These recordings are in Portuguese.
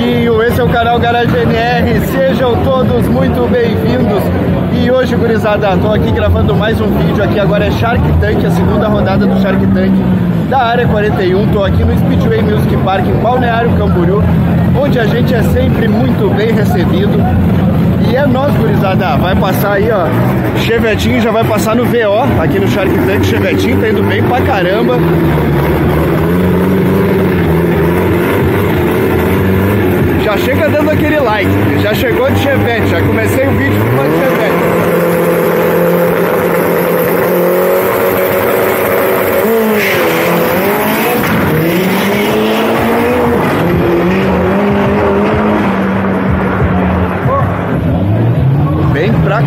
eu sou o Chiquinho, esse é o canal Garage NR, sejam todos muito bem-vindos. E hoje, gurizada, tô aqui gravando mais um vídeo aqui, agora é Shark Tank, a segunda rodada do Shark Tank da Área 41. Tô aqui no Speedway Music Park em Balneário Camboriú, onde a gente é sempre muito bem recebido. E é nós, gurizada, vai passar aí, ó, Chevetinho já vai passar no VO, aqui no Shark Tank, Chevetinho tá indo bem pra caramba. Já chega dando aquele like, já chegou de Chevette, já comecei o vídeo falando de Chevette.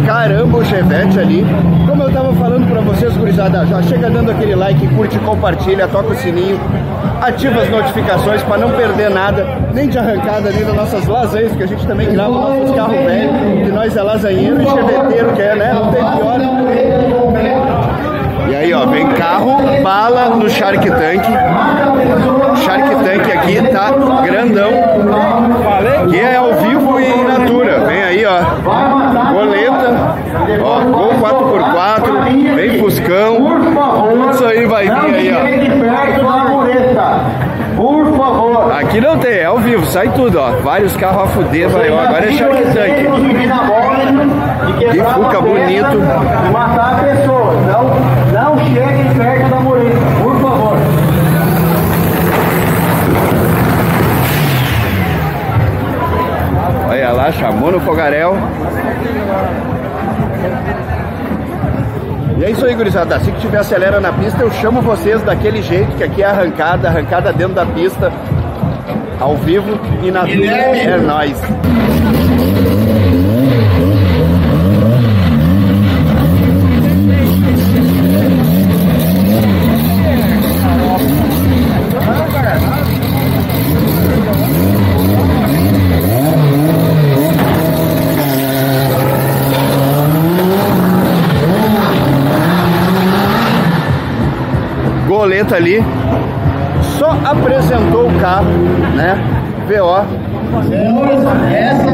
Caramba o Chevette ali. Como eu tava falando pra vocês, gurizada, já chega dando aquele like, curte, compartilha, toca o sininho, ativa as notificações pra não perder nada, nem de arrancada, nem das nossas lasanhas, que a gente também grava nossos carros velhos, que nós é lasanheiro e cheveteiro, que é, né? Não tem pior. E aí, ó, vem carro, bala no Shark Tank. Shark Tank aqui tá grandão. Que é ao vivo e in natura. Vem aí, ó. Boleta. Ó, Gol 4x4. Vem Fuscão. Isso aí vai vir aí, ó. Por favor. Aqui não tem, é ao vivo, sai tudo, ó. Vários carros a fuder, vai, ó. Agora é Shark Tank. Que Fuca bonito. E matar a pessoa. Não, não cheguem perto da mureta, por favor. Olha lá, chamou no fogaréu. E é isso aí, gurizada. Assim que tiver acelera na pista, eu chamo vocês daquele jeito, que aqui é arrancada, arrancada dentro da pista, ao vivo e na tudo. É nóis. Ali só apresentou o carro, né? VO.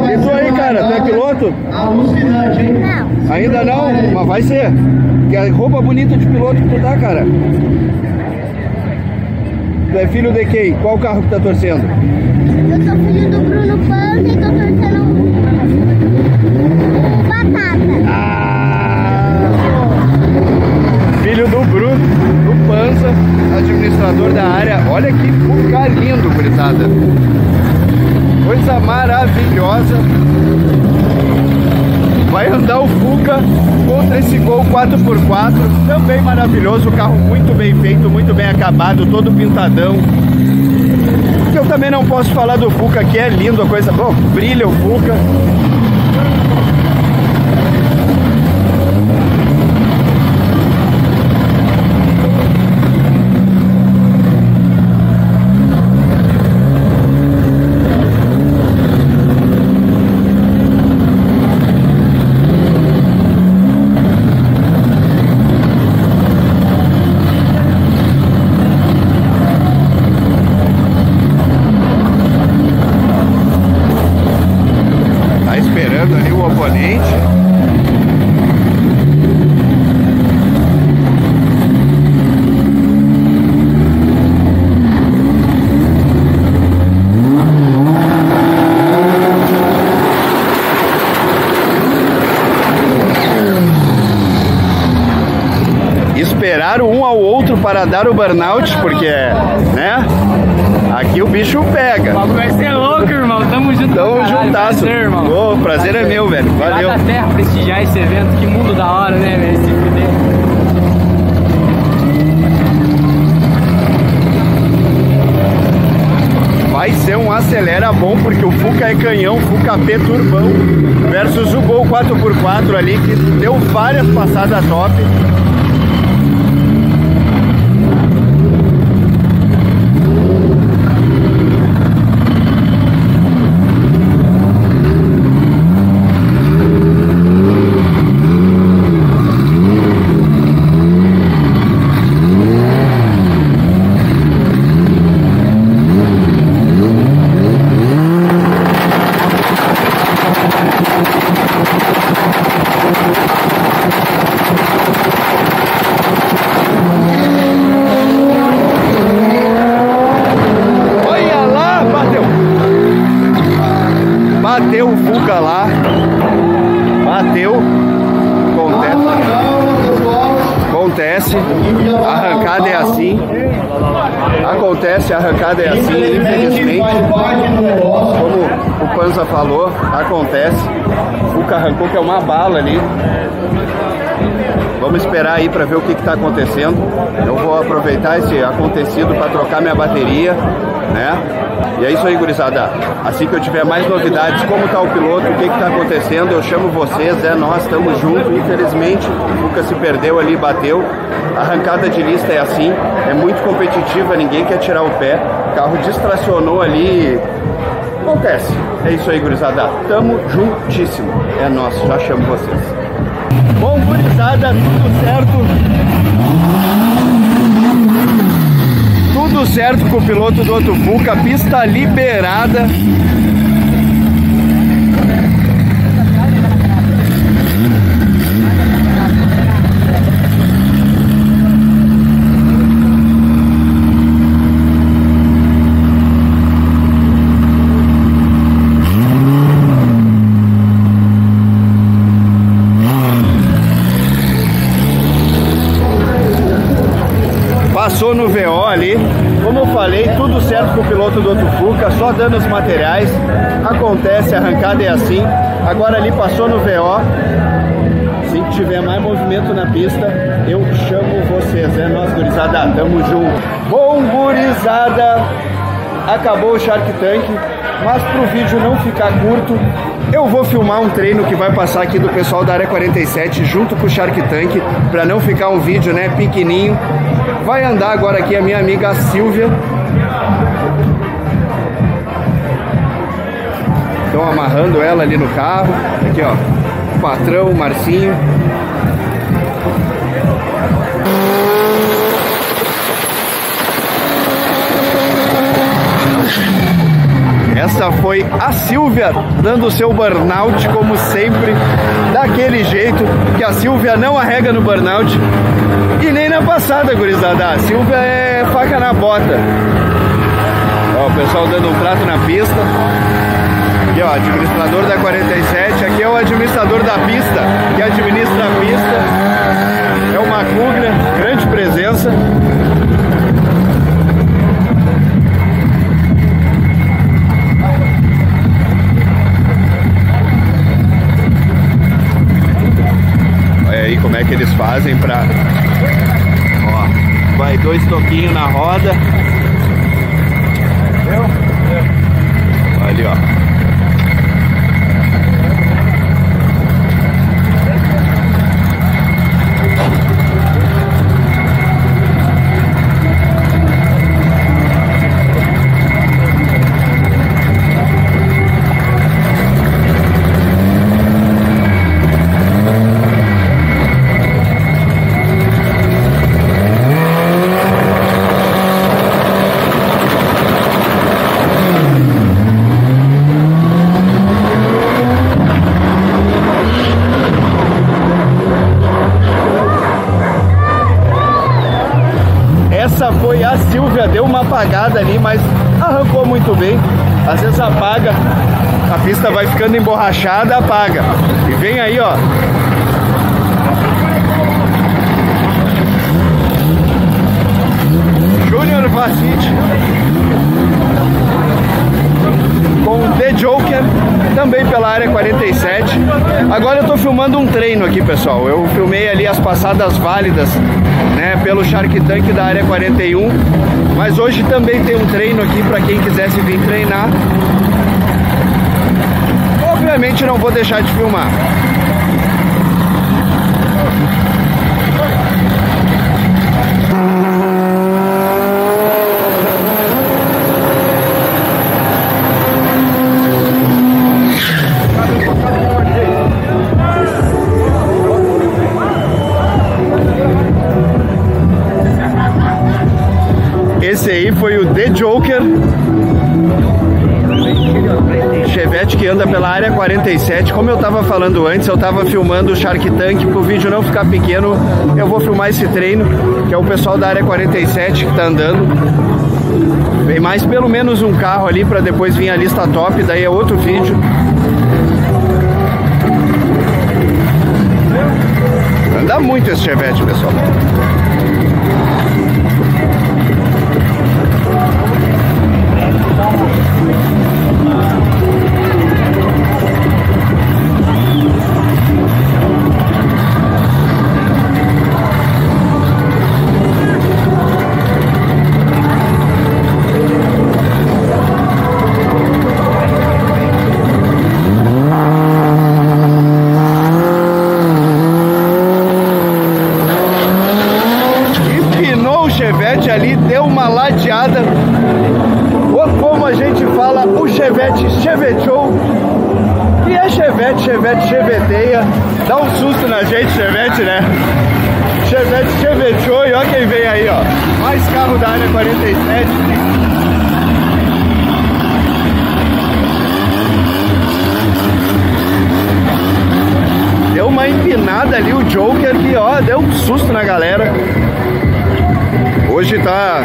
E tu aí, cara, tu é piloto? alucinante, hein? Ainda não, mas vai ser. Que a roupa bonita de piloto que tu tá, cara. Tu é filho de quem? Qual carro que tá torcendo? Eu sou filho do Bruno Panda e tô torcendo o Batata. Ah! Filho do Bruno, do Panza, administrador da área. Olha que Fuca Coisa maravilhosa. Vai andar o Fuca contra esse Gol 4x4. Também maravilhoso. O carro muito bem feito, muito bem acabado, todo pintadão. Eu também não posso falar do Fuca, que é lindo a coisa. Bom, brilha o Fuca. Tá esperando ali o oponente. Esperar um ao outro para dar o burnout, porque, né? Aqui o bicho pega. O bagulho vai ser louco, irmão. Tamo junto. Tamo caralho. juntasso. Prazer, irmão. Ô, prazer é meu, velho. Lá Valeu. da terra prestigiar esse evento. Que mundo da hora, né, velho? Se fuder. Vai ser um acelera bom, porque o Fuca é canhão, Fuca P turbão, versus o Gol 4x4 ali, que deu várias passadas top. A arrancada é assim, infelizmente. Como o Panza falou, acontece. O Fuca arrancou que é uma bala ali. Vamos esperar aí para ver o que está acontecendo. Eu vou aproveitar esse acontecido para trocar minha bateria, né? E é isso aí, gurizada. Assim que eu tiver mais novidades, como está o piloto, o que está acontecendo, eu chamo vocês, é nós, estamos juntos. Infelizmente, Fuca se perdeu ali, bateu. A arrancada de lista é assim, é muito competitiva, ninguém quer tirar o pé. O carro distracionou ali. Acontece. É isso aí, gurizada. Tamo juntíssimo. É nosso, já chamo vocês. Bom, tudo certo? Tudo certo com o piloto do outro Fuca, pista liberada. Passou no VO ali, como eu falei, tudo certo com o piloto do outro Fuca, só dando os materiais, acontece, arrancada é assim. Agora ali passou no VO, se tiver mais movimento na pista, eu chamo vocês, é nós gurizada, tamo junto. Bom gurizada, acabou o Shark Tank, mas pro vídeo não ficar curto, eu vou filmar um treino que vai passar aqui do pessoal da área 47 junto com o Shark Tank, para não ficar um vídeo, né, pequenininho. Vai andar agora aqui a minha amiga Silvia. Estão amarrando ela ali no carro. Aqui, ó, o patrão, o Marcinho. Essa foi a Silvia dando seu burnout, como sempre, daquele jeito que a Silvia não arrega no burnout e nem na passada, gurizada. A Silvia é faca na bota. Ó, o pessoal dando um prato na pista. Aqui, ó, administrador da 47. Aqui é o administrador da pista, que administra a pista. É uma Cugna, grande presença. aí como é que eles fazem pra... Ó, vai dois toquinhos na roda. Ali, ó. Essa foi a Silvia, deu uma apagada ali, mas arrancou muito bem. Às vezes apaga, a pista vai ficando emborrachada, apaga. E vem aí, ó. Júnior Vacite com The Joker, também pela área 47. Agora eu tô filmando um treino aqui, pessoal. Eu filmei ali as passadas válidas, né, pelo Shark Tank da área 41. Mas hoje também tem um treino aqui para quem quisesse vir treinar. Obviamente não vou deixar de filmar. foi o The Joker. Chevette que anda pela área 47. Como eu tava falando antes, eu tava filmando o Shark Tank pro vídeo não ficar pequeno. Eu vou filmar esse treino, que é o pessoal da área 47 que tá andando. Vem mais pelo menos um carro ali para depois vir a lista top, daí é outro vídeo. Anda muito esse Chevette, pessoal. Dá um susto na gente, Chevette, né? Chevette cheveteou e ó quem vem aí, ó. Mais carro da área 47. Deu uma empinada ali o Joker que ó, deu um susto na galera. Hoje tá.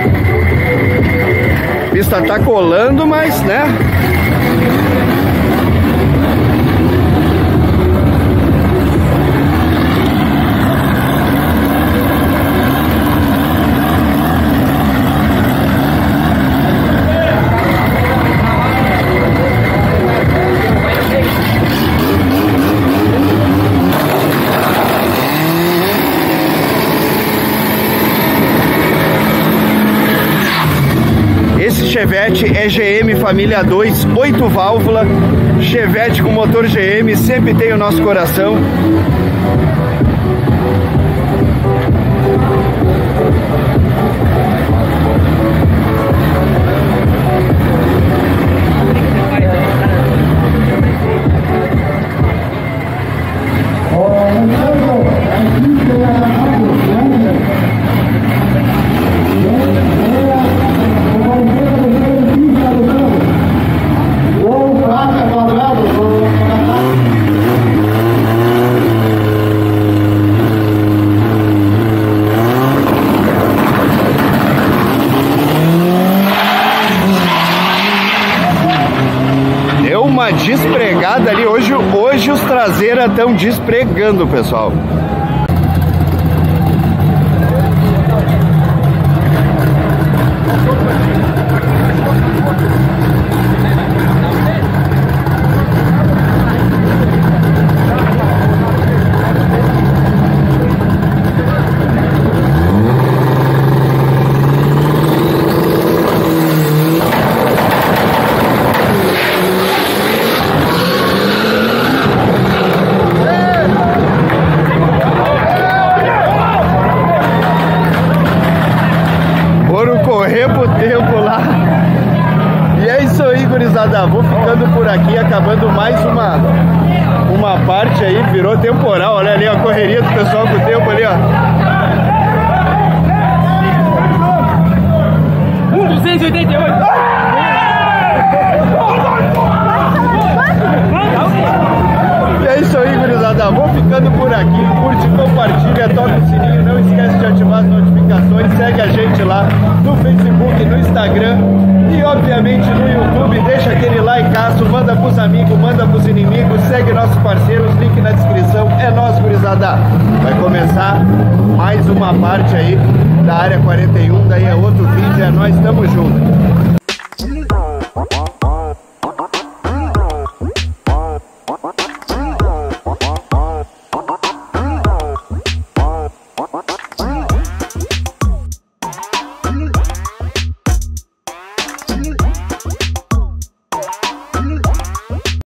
A pista tá colando, mas né? Família 2, 8 válvula, Chevette com motor GM, sempre tem o nosso coração. Traseiras estão despregando, pessoal. Foram correr pro tempo lá. E é isso aí, gurizada. Vou ficando por aqui, acabando mais uma uma parte aí, virou temporal. Olha ali a pessoal com o tempo ali, ó. 288. E é isso aí, gurizada. Vou ficando por aqui. Curte, compartilha, toca o sininho. Não esquece de ativar as notificações. Segue a gente lá no Facebook, no Instagram e, obviamente, no YouTube. Deixa aquele likeaço, manda pros amigos, manda pros inimigos. Segue nossos parceiros, link na descrição. Vai começar mais uma parte aí da área 41. Daí é outro vídeo. É nós, tamo junto.